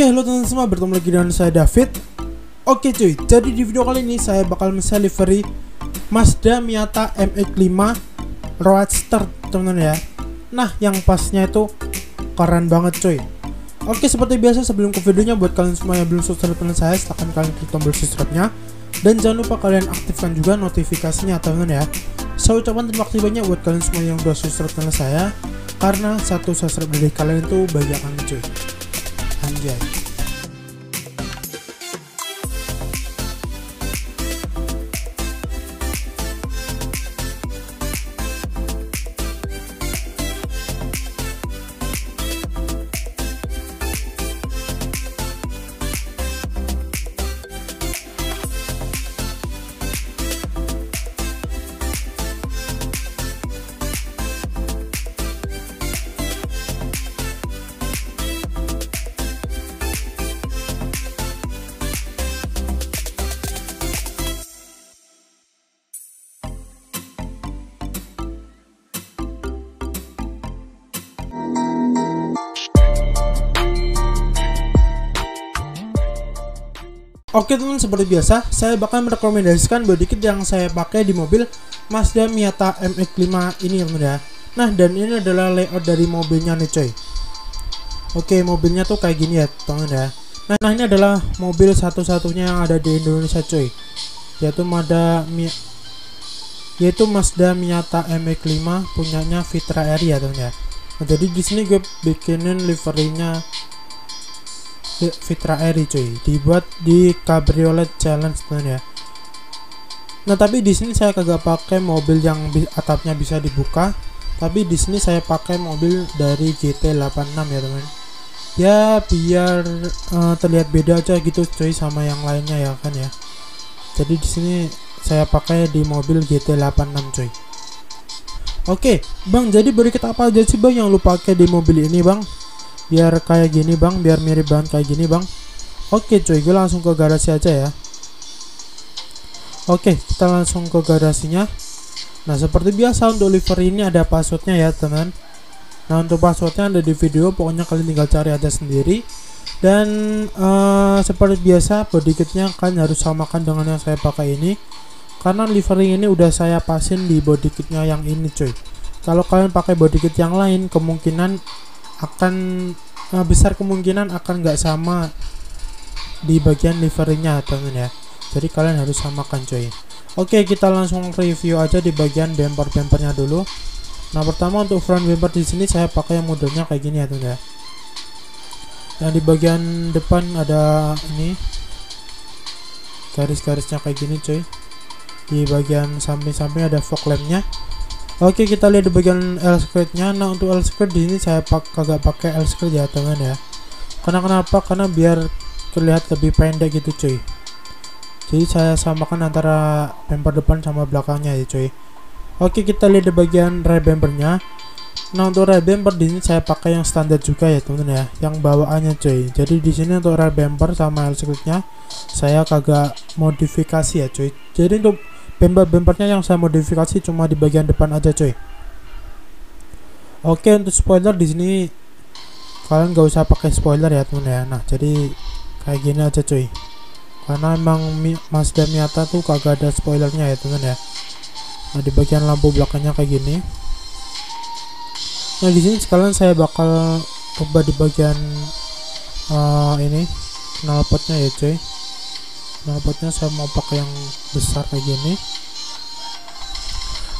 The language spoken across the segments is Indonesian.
Oke, halo teman-teman semua, bertemu lagi dengan saya David. Oke cuy, jadi di video kali ini saya bakal men livery Mazda Miata MX-5 Roadster, teman-teman ya. Nah, yang pasnya itu keren banget cuy. Oke, seperti biasa sebelum ke videonya buat kalian semua yang belum subscribe channel saya, silahkan kalian klik tombol subscribe-nya dan jangan lupa kalian aktifkan juga notifikasinya teman-teman ya. Saya ucapkan terima kasih banyak buat kalian semua yang udah subscribe channel saya karena satu subscribe dari kalian itu banyak banget cuy. Yeah. Oke teman seperti biasa, saya bakal merekomendasikan body kit yang saya pakai di mobil Mazda Miata MX-5 ini teman ya. Nah dan ini adalah layout dari mobilnya nih coy. Oke mobilnya tuh kayak gini ya teman ya. Nah, nah ini adalah mobil satu-satunya yang ada di Indonesia coy. Yaitu Mazda Mi yaitu Mazda Miata MX-5 punyanya Fitra Eri ya teman ya. Nah, jadi di sini gue bikinin liverynya Fitra Eri cuy. Dibuat di Cabriolet Challenge teman ya nah tapi di sini saya kagak pakai mobil yang atapnya bisa dibuka. Tapi di sini saya pakai mobil dari GT86 ya teman. Ya biar uh, terlihat beda aja gitu cuy sama yang lainnya ya kan ya. Jadi di sini saya pakai di mobil GT86 cuy. Oke, Bang, jadi berikut apa aja sih Bang yang lu pakai di mobil ini, Bang? Biar kayak gini bang. Biar mirip banget kayak gini bang. Oke cuy. Gue langsung ke garasi aja ya. Oke kita langsung ke garasinya. Nah seperti biasa untuk livery ini ada passwordnya ya teman. Nah untuk passwordnya ada di video. Pokoknya kalian tinggal cari aja sendiri. Dan uh, seperti biasa body kitnya kalian harus samakan dengan yang saya pakai ini. Karena livery ini udah saya pasin di body kitnya yang ini cuy. Kalau kalian pakai body kit yang lain kemungkinan akan uh, besar kemungkinan akan nggak sama di bagian liverynya teman ya. Jadi kalian harus samakan coy. Oke kita langsung review aja di bagian bumper bumpernya dulu. Nah pertama untuk front bumper di sini saya pakai yang modelnya kayak gini ya teman ya. Yang di bagian depan ada ini garis-garisnya kayak gini coy. Di bagian samping-samping ada fog lampnya Oke kita lihat di bagian L nya Nah untuk L square di sini saya pak kagak pakai L square ya teman ya. Karena kenapa? Karena biar terlihat lebih pendek gitu cuy. Jadi saya samakan antara bumper depan sama belakangnya ya cuy. Oke kita lihat di bagian rear bumpernya. Nah untuk rear bumper di sini saya pakai yang standar juga ya teman ya, yang bawaannya cuy. Jadi di sini untuk rear bumper sama L nya saya kagak modifikasi ya cuy. Jadi untuk bumper-bumpernya yang saya modifikasi cuma di bagian depan aja coy oke untuk spoiler di sini kalian gak usah pakai spoiler ya teman ya. Nah jadi kayak gini aja coy karena emang Mazda Miata tuh kagak ada spoilernya ya teman ya. Nah di bagian lampu belakangnya kayak gini. Nah di sini sekalian saya bakal coba di bagian uh, ini knalpotnya ya coy knalpotnya saya mau pakai yang besar kayak gini.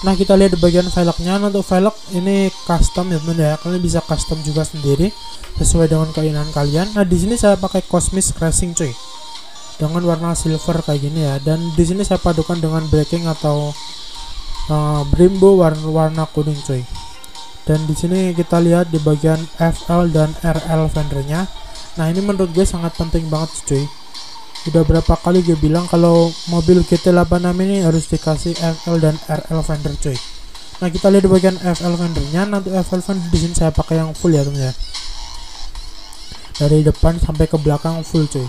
Nah kita lihat di bagian velgnya. Nah, untuk velg ini custom ya teman ya. Kalian bisa custom juga sendiri sesuai dengan keinginan kalian. Nah di sini saya pakai Cosmic Racing cuy. Dengan warna silver kayak gini ya. Dan di sini saya padukan dengan breaking atau uh, Brembo warna warna kuning cuy. Dan di sini kita lihat di bagian FL dan RL fendernya nah ini menurut gue sangat penting banget cuy udah berapa kali gue bilang kalau mobil GT86 ini harus dikasih FL dan RL fender cuy. Nah kita lihat di bagian FL fendernya. Nanti FL fender di sini saya pakai yang full ya teman ya. Dari depan sampai ke belakang full cuy.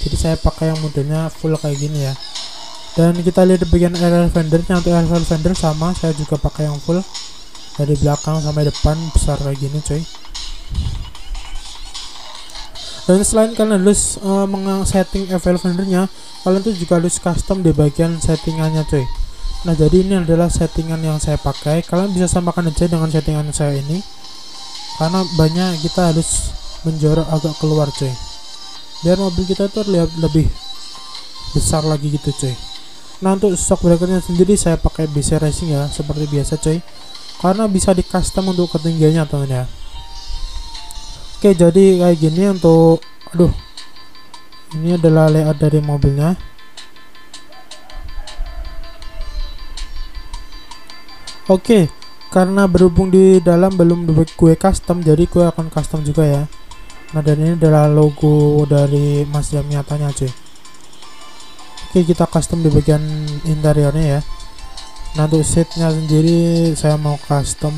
Jadi saya pakai yang modelnya full kayak gini ya. Dan kita lihat di bagian RL fendernya untuk FL fender sama saya juga pakai yang full. Dari belakang sampai depan besar kayak gini cuy dan selain kalian harus uh, setting FL vendornya kalian tuh juga harus custom di bagian settingannya cuy. Nah jadi ini adalah settingan yang saya pakai. Kalian bisa samakan aja dengan settingan saya ini. Karena banyak kita harus menjorok agak keluar cuy. Biar mobil kita tuh terlihat lebih besar lagi gitu cuy. Nah untuk shock breakernya sendiri saya pakai BC Racing ya seperti biasa cuy. Karena bisa di custom untuk ketinggiannya teman ya oke jadi kayak gini untuk aduh ini adalah layout dari mobilnya Oke, karena berhubung di dalam belum gue custom, jadi gue akan custom juga ya. Nah dan ini adalah logo dari Mazda Miatanya cuy. Oke kita custom di bagian interiornya ya. Nah untuk seatnya sendiri saya mau custom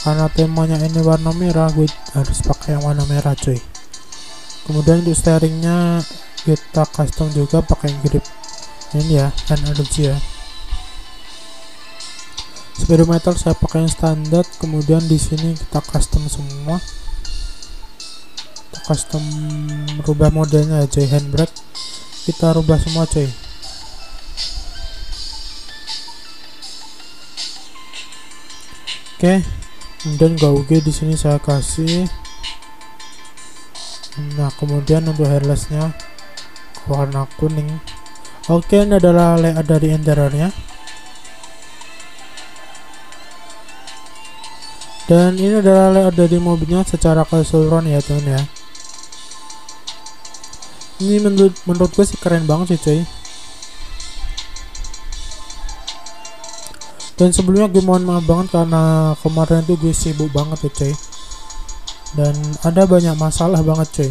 karena temanya ini warna merah, gue harus pakai yang warna merah cuy. Kemudian untuk steeringnya kita custom juga pakai grip. Ini ya, energy ya. Speedometer saya pakai yang standar kemudian di sini kita custom semua. Kita custom rubah modelnya aja handbrake. Kita rubah semua coy oke kemudian gauge di sini saya kasih. Nah kemudian untuk hairlessnya warna kuning. Oke ini adalah layout dari interiornya. Dan ini adalah layout dari mobilnya secara keseluruhan ya teman ya. Ini menurut menurut gue sih keren banget sih cuy dan sebelumnya gue mohon maaf banget karena kemarin tuh gue sibuk banget ya cuy. Dan ada banyak masalah banget cuy.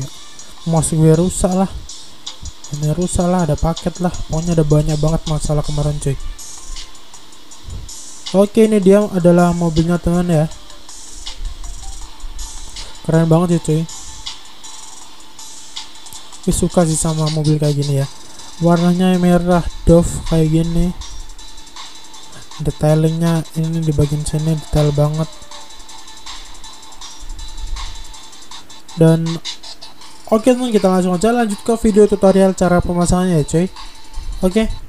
Mouse gue rusak lah. Ini rusak lah ada paket lah. Pokoknya ada banyak banget masalah kemarin cuy. Oke ini dia adalah mobilnya teman ya. Keren banget ya cuy. Gue suka sih sama mobil kayak gini ya. Warnanya merah dove kayak gini detailingnya ini di bagian sini detail banget. Dan oke teman kita langsung aja lanjut ke video tutorial cara pemasangannya ya cuy. Oke